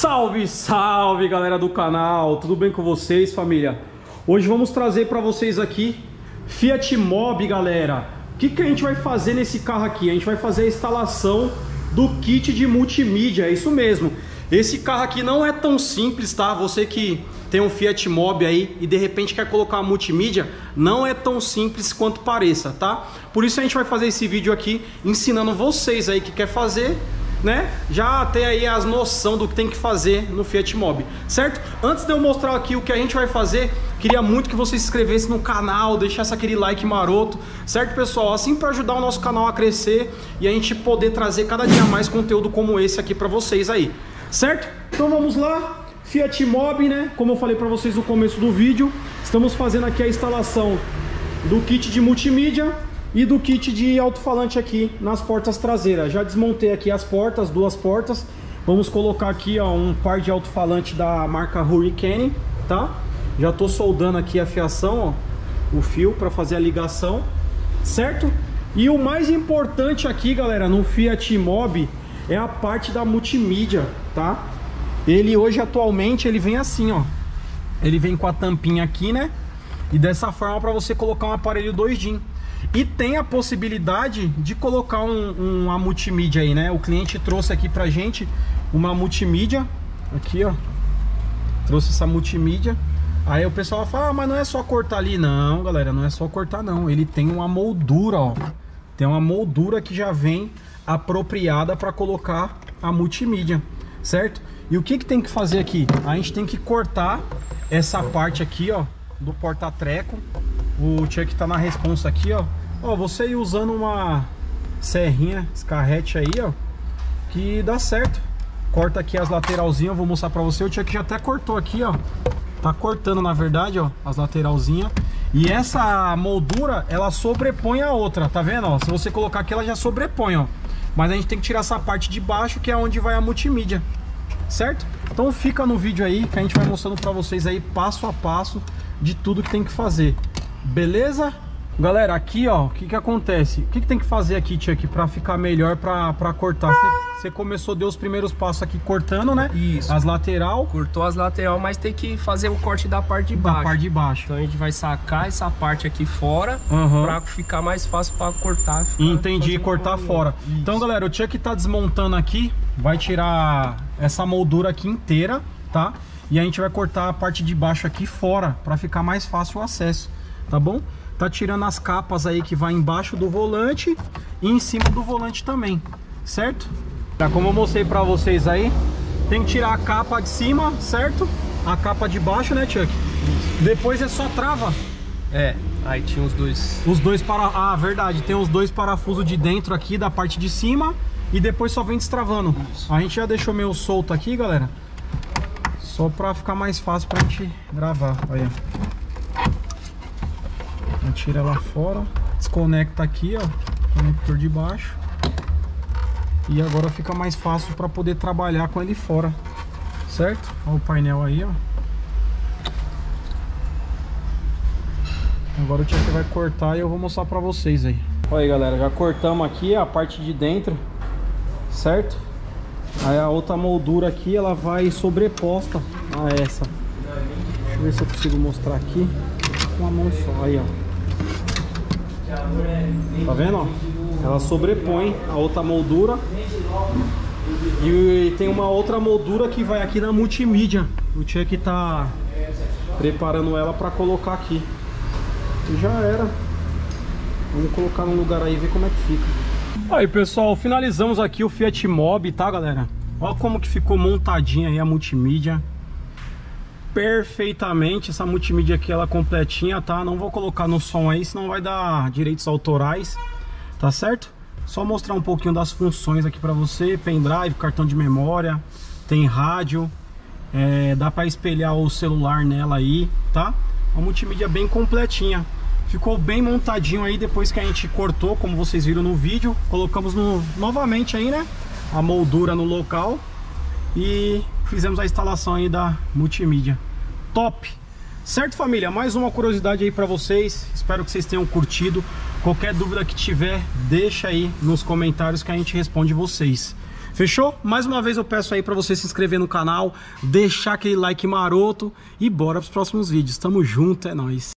Salve, salve galera do canal, tudo bem com vocês família? Hoje vamos trazer para vocês aqui Fiat Mobi galera O que, que a gente vai fazer nesse carro aqui? A gente vai fazer a instalação do kit de multimídia, é isso mesmo Esse carro aqui não é tão simples, tá? Você que tem um Fiat Mobi aí e de repente quer colocar uma multimídia, não é tão simples quanto pareça, tá? Por isso a gente vai fazer esse vídeo aqui ensinando vocês aí que quer fazer né? Já ter aí as noção do que tem que fazer no Fiat Mobi, certo? Antes de eu mostrar aqui o que a gente vai fazer, queria muito que você se inscrevesse no canal, deixasse aquele like maroto, certo, pessoal? Assim para ajudar o nosso canal a crescer e a gente poder trazer cada dia mais conteúdo como esse aqui para vocês aí, certo? Então vamos lá. Fiat Mobi, né? Como eu falei para vocês no começo do vídeo, estamos fazendo aqui a instalação do kit de multimídia e do kit de alto-falante aqui nas portas traseiras. Já desmontei aqui as portas, duas portas. Vamos colocar aqui ó, um par de alto-falante da marca Hurricane, tá? Já tô soldando aqui a fiação, ó, o fio para fazer a ligação, certo? E o mais importante aqui, galera, no Fiat Mobi é a parte da multimídia, tá? Ele hoje atualmente ele vem assim, ó. Ele vem com a tampinha aqui, né? E dessa forma para você colocar um aparelho 2 DIN. E tem a possibilidade de colocar um, uma multimídia aí, né? O cliente trouxe aqui pra gente uma multimídia. Aqui, ó. Trouxe essa multimídia. Aí o pessoal fala, ah, mas não é só cortar ali. Não, galera, não é só cortar não. Ele tem uma moldura, ó. Tem uma moldura que já vem apropriada para colocar a multimídia, certo? E o que, que tem que fazer aqui? A gente tem que cortar essa parte aqui, ó, do porta-treco o Chuck tá na responsa aqui, ó. Ó, você ir usando uma serrinha, escarrete aí, ó. Que dá certo. Corta aqui as lateralzinhas, vou mostrar pra você. O Chuck já até cortou aqui, ó. Tá cortando, na verdade, ó, as lateralzinhas. E essa moldura, ela sobrepõe a outra, tá vendo? Ó? Se você colocar aqui, ela já sobrepõe, ó. Mas a gente tem que tirar essa parte de baixo, que é onde vai a multimídia, certo? Então fica no vídeo aí, que a gente vai mostrando pra vocês aí, passo a passo, de tudo que tem que fazer. Beleza? Galera, aqui ó, o que que acontece? O que que tem que fazer aqui, Chuck, pra ficar melhor pra, pra cortar? Você começou, deu os primeiros passos aqui cortando, né? Isso. As lateral. Cortou as lateral, mas tem que fazer o corte da parte de baixo. Da parte de baixo. Então a gente vai sacar essa parte aqui fora uhum. pra ficar mais fácil pra cortar. Entendi, cortar fora. Isso. Então, galera, o Chuck tá desmontando aqui, vai tirar essa moldura aqui inteira, tá? E a gente vai cortar a parte de baixo aqui fora, pra ficar mais fácil o acesso tá bom? Tá tirando as capas aí que vai embaixo do volante e em cima do volante também, certo? Tá, como eu mostrei pra vocês aí, tem que tirar a capa de cima, certo? A capa de baixo, né, Chuck? Depois é só trava. É, aí tinha os dois... Os dois para... Ah, verdade, tem os dois parafusos de dentro aqui da parte de cima e depois só vem destravando. Isso. A gente já deixou meio solto aqui, galera. Só pra ficar mais fácil pra gente gravar, olha tira lá fora, desconecta aqui, ó, conector de baixo. E agora fica mais fácil para poder trabalhar com ele fora, certo? Olha o painel aí, ó. Agora o Tiago vai cortar e eu vou mostrar para vocês aí. Olha aí, galera, já cortamos aqui a parte de dentro, certo? Aí a outra moldura aqui, ela vai sobreposta a essa. Deixa eu ver se eu consigo mostrar aqui com a mão só, aí ó. Tá vendo? Ela sobrepõe a outra moldura. E tem uma outra moldura que vai aqui na multimídia. O Chuck tá preparando ela para colocar aqui. E já era. Vamos colocar no lugar aí e ver como é que fica. Aí pessoal, finalizamos aqui o Fiat Mobi, tá galera? Olha como que ficou montadinha aí a multimídia perfeitamente essa multimídia aqui ela completinha, tá? Não vou colocar no som aí, senão vai dar direitos autorais, tá certo? Só mostrar um pouquinho das funções aqui para você, pendrive, cartão de memória, tem rádio, é, dá para espelhar o celular nela aí, tá? Uma multimídia bem completinha. Ficou bem montadinho aí depois que a gente cortou, como vocês viram no vídeo. Colocamos no, novamente aí, né? A moldura no local. E fizemos a instalação aí da multimídia. Top! Certo família? Mais uma curiosidade aí para vocês. Espero que vocês tenham curtido. Qualquer dúvida que tiver, deixa aí nos comentários que a gente responde vocês. Fechou? Mais uma vez eu peço aí para você se inscrever no canal, deixar aquele like maroto e bora pros próximos vídeos. Tamo junto, é nóis.